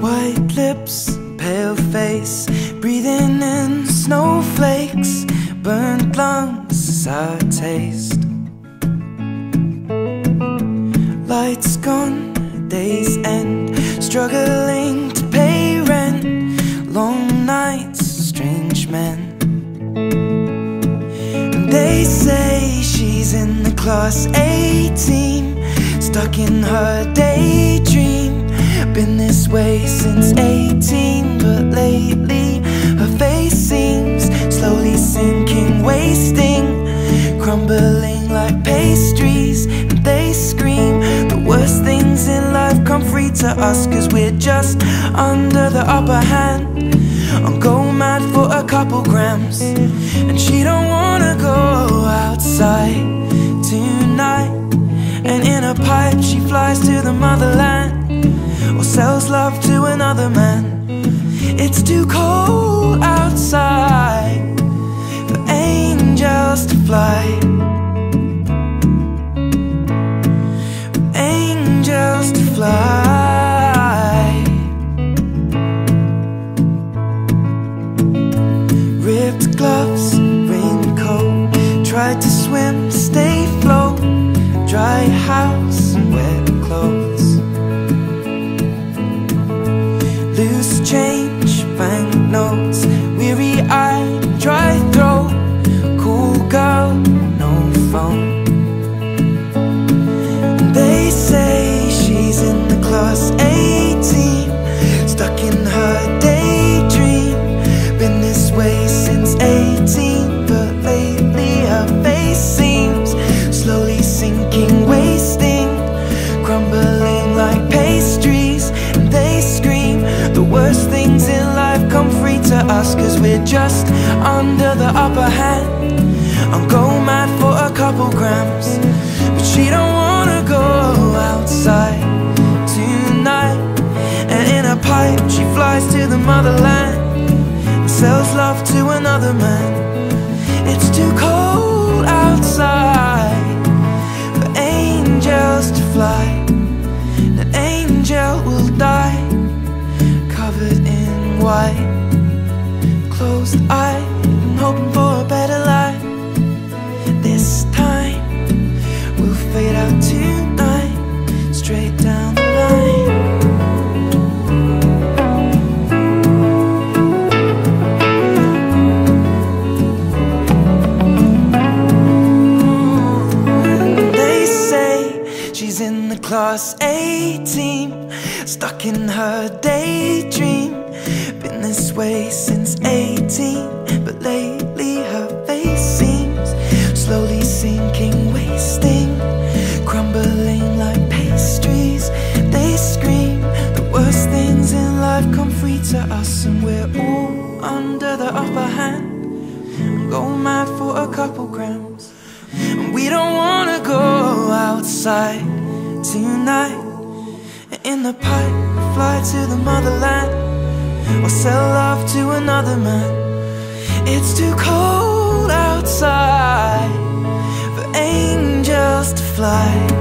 White lips, pale face, breathing in snowflakes, burnt lungs, sour taste. Lights gone, days end, struggling They say she's in the class A team, stuck in her daydream. Been this way since 18, but lately her face seems slowly sinking, wasting, crumbling like pastries. And they scream the worst things in life come free to us, cause we're just under the upper hand. I'm go mad for a couple grams, and she don't wanna go outside tonight. And in a pipe, she flies to the motherland or sells love to another man. It's too cold outside for angels to fly. For angels to fly. Loose change, worst things in life come free to us, cause we're just under the upper hand. I'm go mad for a couple grams, but she don't wanna go outside white. Closed eye, and hoping for A team, stuck in her daydream. Been this way since 18, but lately her face seems slowly sinking, wasting, crumbling like pastries. They scream the worst things in life come free to us, and we're all under the upper hand. Go mad for a couple grams. And we don't wanna go outside tonight. In the pipe, fly to the motherland. Or sell love to another man. It's too cold outside for angels to fly.